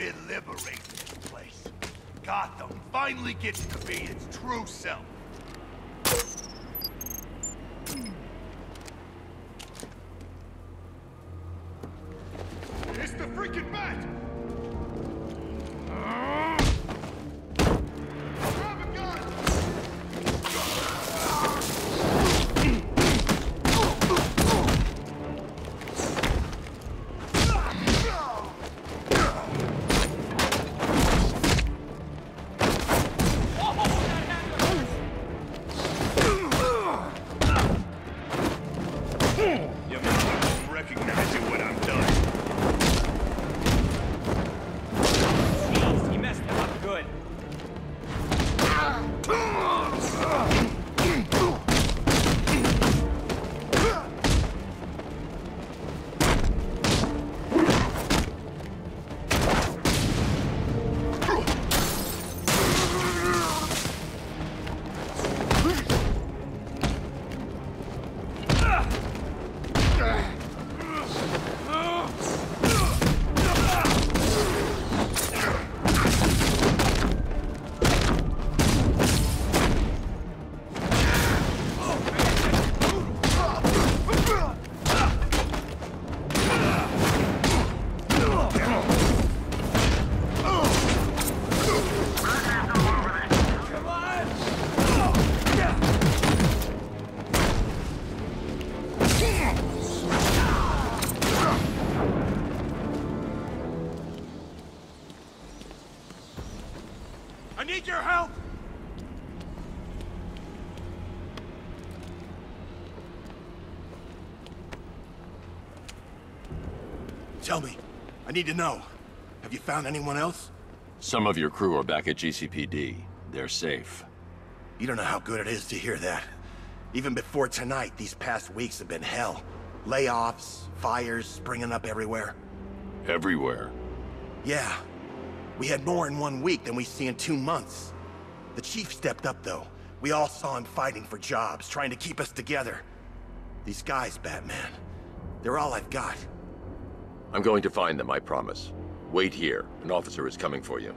We're liberating this place. Gotham finally gets to be its true self. It's the freaking bat! Come I need your help! Tell me. I need to know. Have you found anyone else? Some of your crew are back at GCPD. They're safe. You don't know how good it is to hear that. Even before tonight, these past weeks have been hell. Layoffs, fires springing up everywhere. Everywhere. Yeah. We had more in one week than we see in two months. The chief stepped up, though. We all saw him fighting for jobs, trying to keep us together. These guys, Batman, they're all I've got. I'm going to find them, I promise. Wait here. An officer is coming for you.